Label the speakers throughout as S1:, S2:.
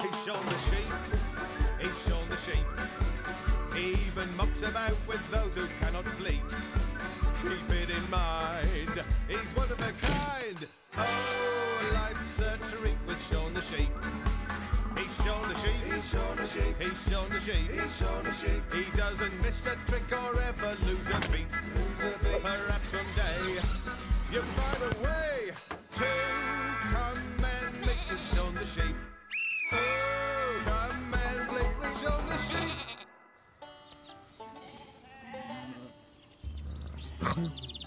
S1: He's Shaun the sheep. He's Shaun the sheep. He even mucks about with those who cannot bleat. Keep it in mind, he's one of a kind. Oh, life's a treat with Shaun the sheep. He's Shaun the sheep. He's Shaun the sheep. He's Shaun the sheep. He's Shaun the sheep. He doesn't miss a trick or ever lose a beat. Lose a beat. Perhaps someday you find a way 何?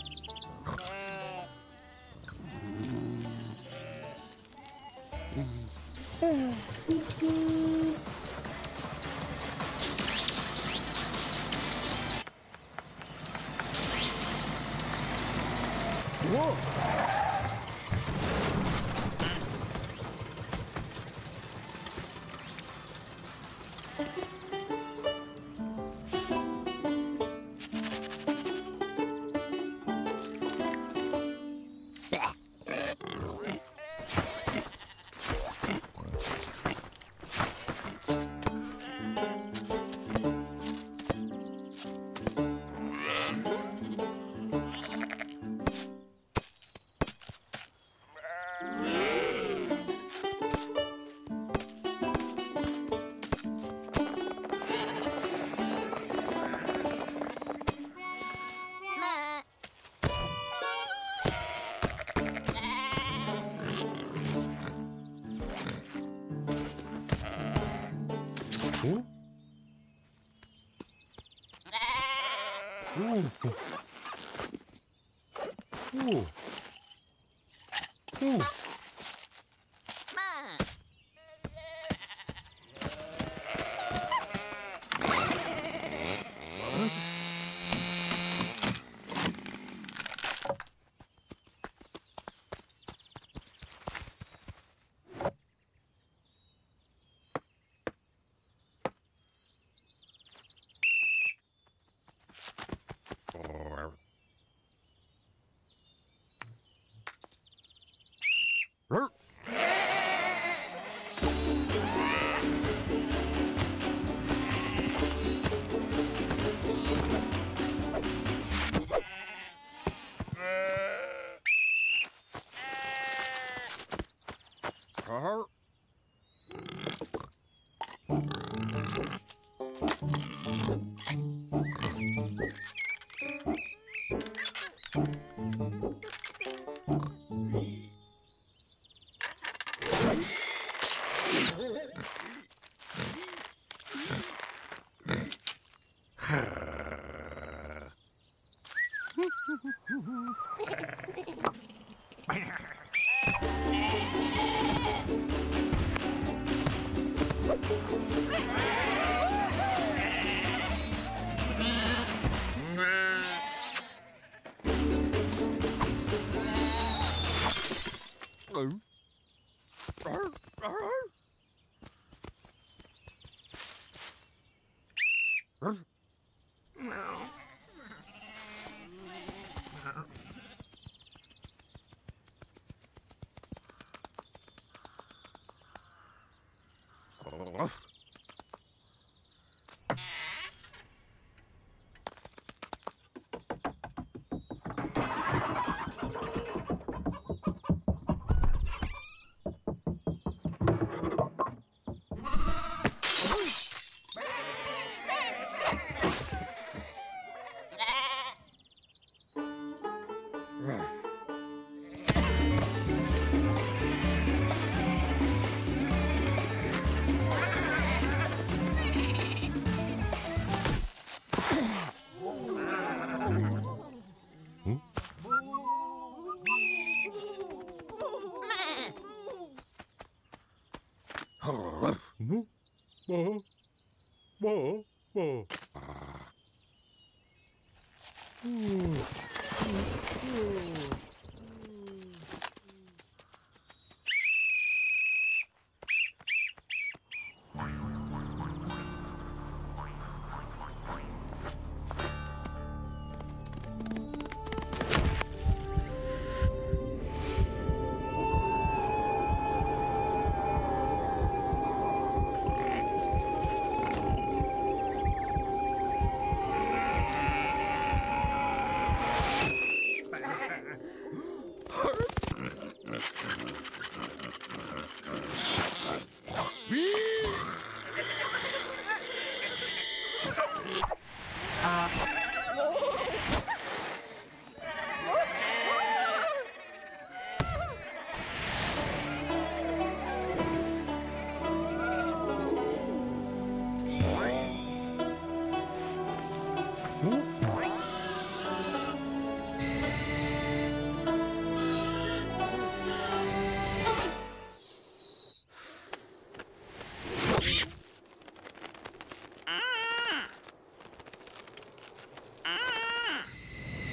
S1: Ooh. Ooh. Ooh. Uh-huh. Meow. Whoa. Whoa. Whoa. Ah. Ooh. Ooh. Ooh.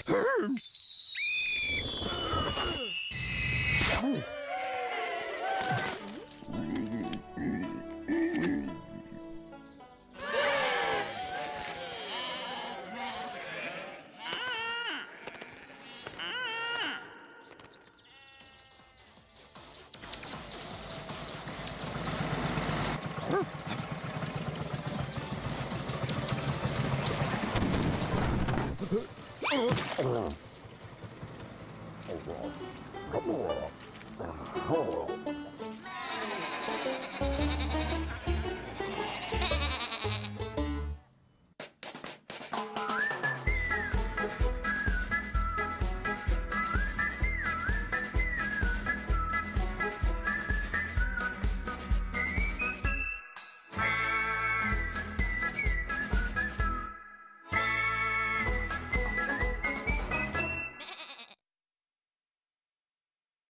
S1: Hmm. I
S2: don't.